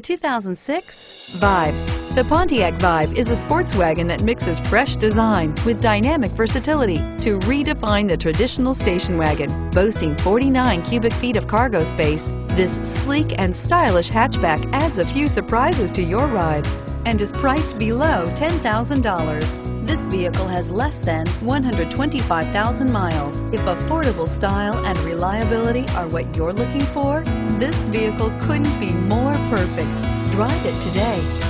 2006 Vibe. The Pontiac Vibe is a sports wagon that mixes fresh design with dynamic versatility to redefine the traditional station wagon. Boasting 49 cubic feet of cargo space, this sleek and stylish hatchback adds a few surprises to your ride and is priced below $10,000. This vehicle has less than 125,000 miles. If affordable style and reliability are what you're looking for, this vehicle couldn't be more perfect. Drive it today.